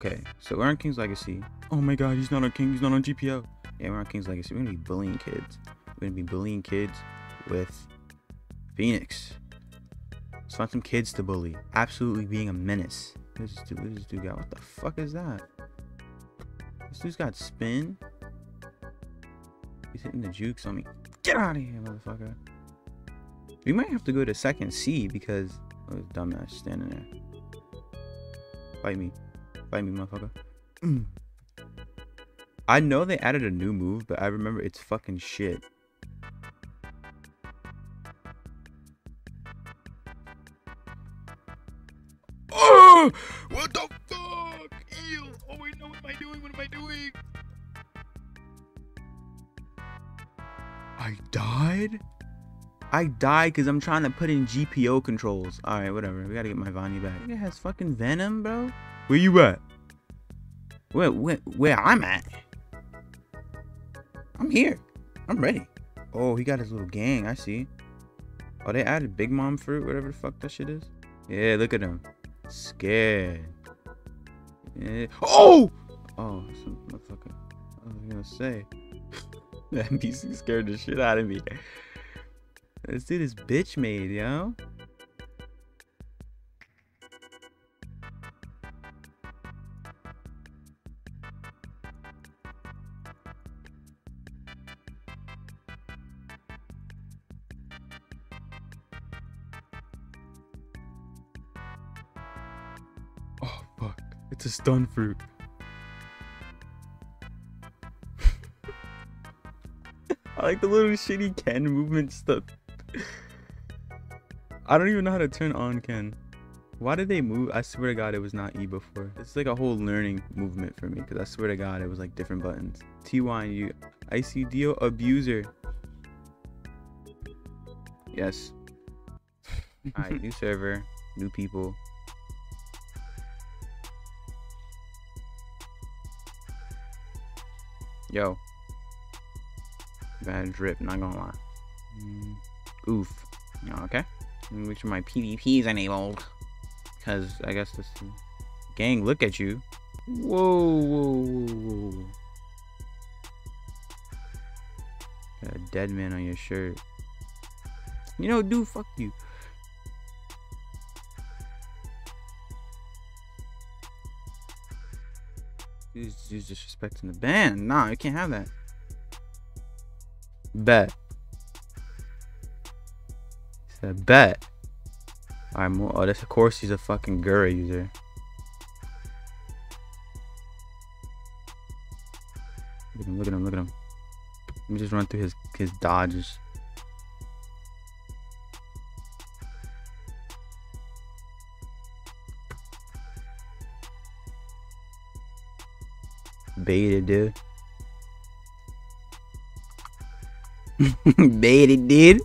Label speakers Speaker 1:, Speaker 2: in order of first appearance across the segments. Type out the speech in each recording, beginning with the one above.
Speaker 1: Okay, so we're on King's Legacy. Oh my god, he's not on King, he's not on GPO. Yeah, we're on King's Legacy. We're gonna be bullying kids. We're gonna be bullying kids with Phoenix. Let's find some kids to bully. Absolutely being a menace. What this dude, what this dude got? What the fuck is that? This dude's got spin. He's hitting the jukes on me. Get out of here, motherfucker. We might have to go to second Sea because oh, this dumbass standing there. Fight me. Fight me, motherfucker. I know they added a new move, but I remember it's fucking shit. Oh! What the fuck? Ew! Oh wait, no, what am I doing? What am I doing? I died? I died because I'm trying to put in GPO controls. Alright, whatever. We gotta get my Vanya back. It has fucking Venom, bro. Where you at? Where, where, where I'm at? I'm here. I'm ready. Oh, he got his little gang. I see. Oh, they added Big Mom fruit, whatever the fuck that shit is. Yeah, look at him. Scared. Yeah. Oh! Oh, some motherfucker. I was gonna say. that NPC scared the shit out of me. This dude this bitch made, yo. Oh fuck. It's a stun fruit. I like the little shitty Ken movement stuff. I don't even know how to turn on Ken. Why did they move? I swear to God, it was not E before. It's like a whole learning movement for me because I swear to God, it was like different buttons. TY and U. IceyDio abuser. Yes. Alright, new server, new people. Yo. Bad drip, not gonna lie. Mm, oof. Okay. Make sure my PvP is enabled. Because I guess this gang look at you. Whoa, whoa, whoa, whoa. Got a dead man on your shirt. You know, dude, fuck you. Dude's, dude's disrespecting the band. Nah, you can't have that. Bet. Said bet. Alright, more. Oh, this of course he's a fucking Gura user. Look at him, look at him, look at him. Let me just run through his his dodges. Baited, dude. Baited, dude.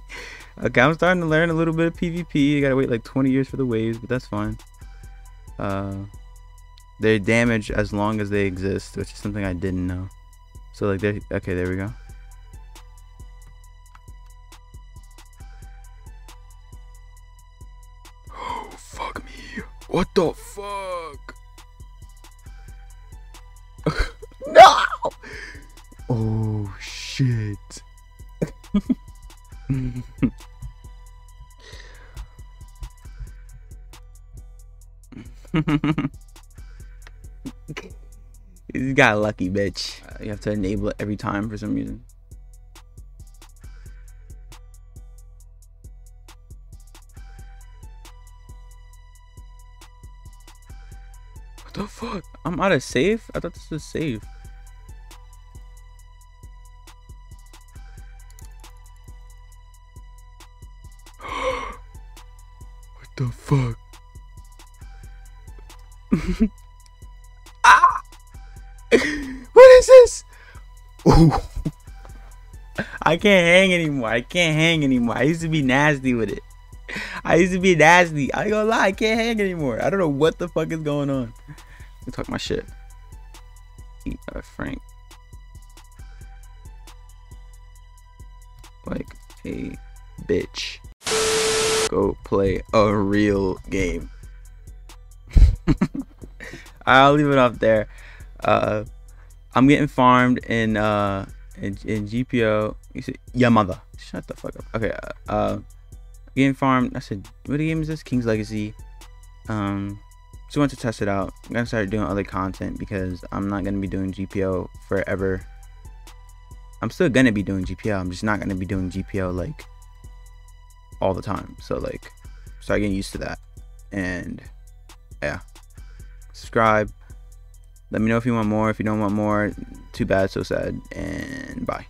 Speaker 1: Okay, I'm starting to learn a little bit of PvP. You gotta wait like 20 years for the waves, but that's fine. Uh, they damage as long as they exist, which is something I didn't know. So like, they okay, there we go. Oh fuck me! What the fuck? no! Oh shit! you got lucky, bitch. Uh, you have to enable it every time for some reason. What the fuck? I'm out of safe? I thought this was safe. The fuck? ah! What is this? Ooh. I can't hang anymore. I can't hang anymore. I used to be nasty with it. I used to be nasty. I ain't gonna lie, I can't hang anymore. I don't know what the fuck is going on. Let me talk my shit. Uh, Frank. Like a bitch. Go play a real game. I'll leave it off there. Uh, I'm getting farmed in uh in, in GPO. You mother. Shut the fuck up. Okay. Uh, uh getting farmed. I said, what game is this? King's Legacy. Um, just want to test it out. I'm gonna start doing other content because I'm not gonna be doing GPO forever. I'm still gonna be doing GPO. I'm just not gonna be doing GPO like all the time. So like, start getting used to that. And yeah, subscribe. Let me know if you want more. If you don't want more, too bad, so sad. And bye.